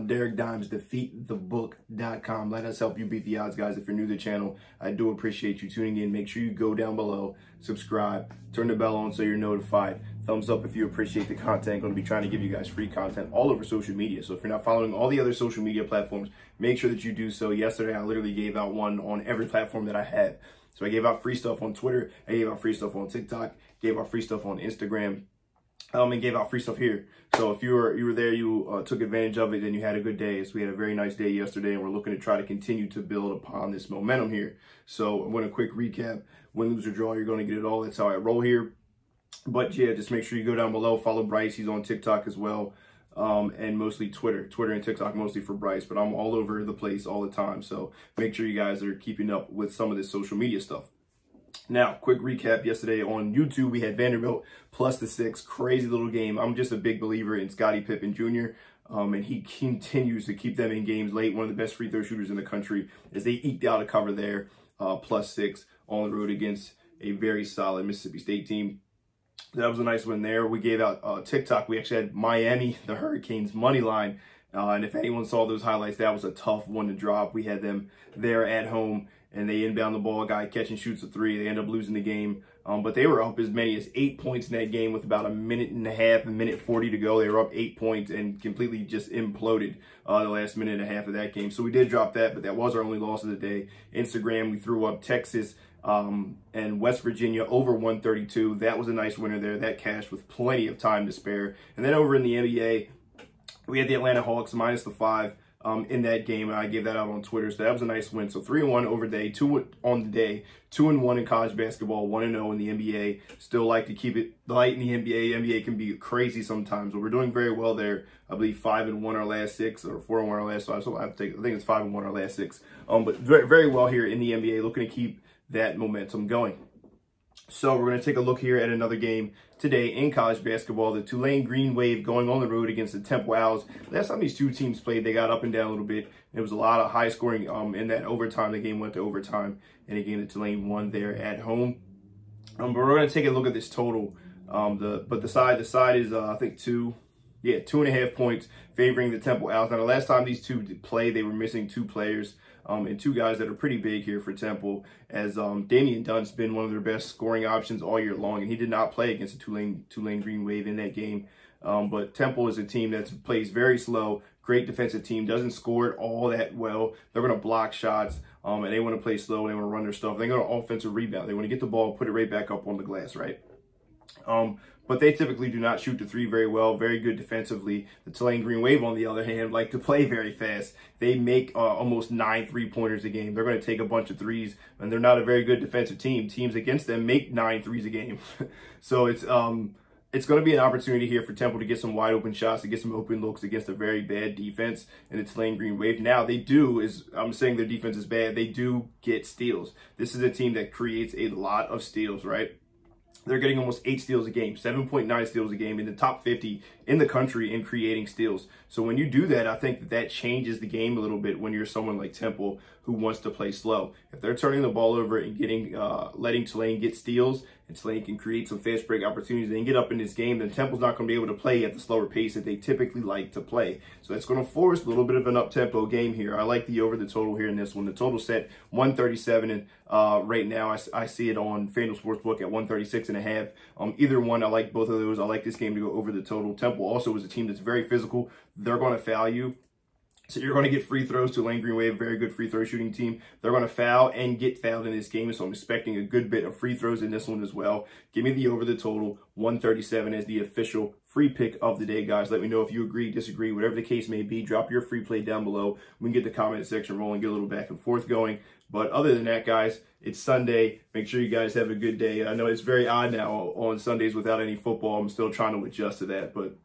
dimes, defeatthebook.com. Let us help you beat the odds, guys. If you're new to the channel, I do appreciate you tuning in. Make sure you go down below, subscribe, turn the bell on so you're notified. Thumbs up if you appreciate the content. going to be trying to give you guys free content all over social media. So if you're not following all the other social media platforms, make sure that you do so. Yesterday, I literally gave out one on every platform that I had. So I gave out free stuff on Twitter. I gave out free stuff on TikTok. Gave out free stuff on Instagram um, and gave out free stuff here. So if you were you were there, you uh, took advantage of it, then you had a good day. So we had a very nice day yesterday, and we're looking to try to continue to build upon this momentum here. So I want a quick recap. Win, lose, or draw, you're going to get it all. That's how I roll here. But yeah, just make sure you go down below, follow Bryce. He's on TikTok as well. Um, and mostly Twitter, Twitter and TikTok mostly for Bryce, but I'm all over the place all the time. So make sure you guys are keeping up with some of this social media stuff. Now, quick recap. Yesterday on YouTube, we had Vanderbilt plus the six. Crazy little game. I'm just a big believer in Scottie Pippen Jr., um, and he continues to keep them in games late. One of the best free throw shooters in the country as they eked out a cover there, uh, plus six on the road against a very solid Mississippi State team. That was a nice one there. We gave out uh, TikTok. We actually had Miami, the Hurricanes money line. Uh, and if anyone saw those highlights, that was a tough one to drop. We had them there at home and they inbound the ball. Guy catch and shoots a three. They end up losing the game. Um, but they were up as many as eight points in that game with about a minute and a half, a minute 40 to go. They were up eight points and completely just imploded uh, the last minute and a half of that game. So we did drop that, but that was our only loss of the day. Instagram, we threw up Texas um, and West Virginia over 132. That was a nice winner there. That cashed with plenty of time to spare. And then over in the NBA, we had the Atlanta Hawks minus the five um, in that game, and I gave that out on Twitter. So that was a nice win. So three and one over day, two on the day, two and one in college basketball, one and zero oh in the NBA. Still like to keep it light in the NBA. NBA can be crazy sometimes, but we're doing very well there. I believe five and one our last six, or four and one our last five. So I take. I think it's five and one our last six. Um, but very, very well here in the NBA, looking to keep that momentum going. So we're going to take a look here at another game today in college basketball. The Tulane Green Wave going on the road against the Temple Owls. Last time these two teams played, they got up and down a little bit. There was a lot of high scoring um, in that overtime. The game went to overtime, and again, the Tulane won there at home. Um, but we're going to take a look at this total. Um, the but the side the side is uh, I think two, yeah, two and a half points favoring the Temple Owls. Now the last time these two played, they were missing two players um, and two guys that are pretty big here for Temple, as um, Damian Dunn's been one of their best scoring options all year long, and he did not play against the Tulane, Tulane Green Wave in that game. Um, but Temple is a team that plays very slow, great defensive team, doesn't score it all that well. They're going to block shots, um, and they want to play slow. They want to run their stuff. They're going to offensive rebound. They want to get the ball, put it right back up on the glass, right? Um, but they typically do not shoot the three very well, very good defensively. The Tulane Green Wave, on the other hand, like to play very fast. They make uh, almost nine three-pointers a game. They're going to take a bunch of threes, and they're not a very good defensive team. Teams against them make nine threes a game. so it's um it's going to be an opportunity here for Temple to get some wide open shots, to get some open looks against a very bad defense in the Tulane Green Wave. Now, they do, is I'm saying their defense is bad, they do get steals. This is a team that creates a lot of steals, right? They're getting almost eight steals a game, 7.9 steals a game in the top 50 in the country in creating steals. So when you do that, I think that that changes the game a little bit when you're someone like Temple who wants to play slow. If they're turning the ball over and getting, uh, letting Tulane get steals and Tulane can create some fast break opportunities and get up in this game, then Temple's not going to be able to play at the slower pace that they typically like to play. So that's going to force a little bit of an up-tempo game here. I like the over the total here in this one. The total set 137 and uh, right now I, I see it on FanDuel Sportsbook at 136 and a half. Um, either one, I like both of those. I like this game to go over the total. Temple also is a team that's very physical. They're going to foul you. So you're going to get free throws Tulane Greenway, Wave, very good free throw shooting team. They're going to foul and get fouled in this game, so I'm expecting a good bit of free throws in this one as well. Give me the over the total, 137 as the official free pick of the day, guys. Let me know if you agree, disagree, whatever the case may be. Drop your free play down below. We can get the comment section rolling, get a little back and forth going. But other than that, guys, it's Sunday. Make sure you guys have a good day. I know it's very odd now on Sundays without any football. I'm still trying to adjust to that, but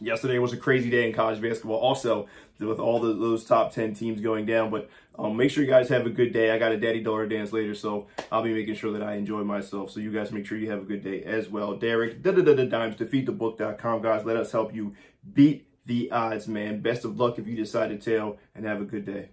yesterday was a crazy day in college basketball. Also with all the, those top 10 teams going down but um, make sure you guys have a good day. I got a daddy daughter dance later so i'll be making sure that i enjoy myself. So you guys make sure you have a good day as well. Derek dimes defeatthebook.com guys let us help you beat the odds man. Best of luck if you decide to tail and have a good day